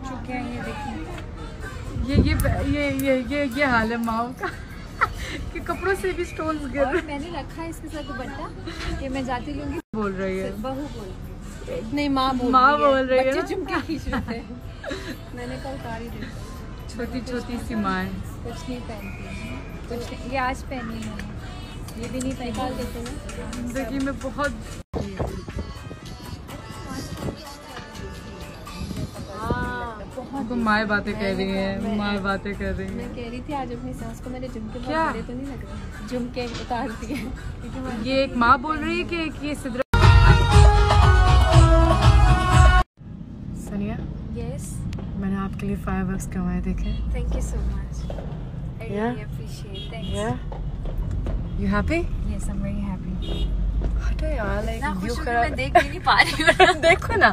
ये देखिए। ये ये ये ये ये ये हाल है माओ का। कि कपड़ों से भी स्टोन्स गिर और मैंने रखा है इसके साथ दुपट्टा ये मैं जाती लूँगी बोल रही है। बहू बोल नहीं माँ बोल माँ रही बोल रही है। बच्चे ना? झुमके खींच रहे थे मैंने कल उतार ही दी। छोटी छोटी सी माँ कुछ नहीं पहनती कुछ ये आज पहनी है। ये भी नहीं पहनी ज़िंदगी में बहुत तो माए बातें कह रही है माए बातें कर रही है। मैं कह रही थी आज अपनी सास को मेरे झुमके क्या? तो नहीं लग रहे। झुमके उतार दिए ये एक माँ बोल रही है कि एक ये सिद्रा सनिया? Yes, मैंने आपके लिए फायर वर्क देखे। You so much. I Yeah? really appreciate. You happy Yes, I'm very happy. हटो यार लाइक ना व्यू खुश कि खराब मैं देख नहीं पा रही हूँ। देखो ना।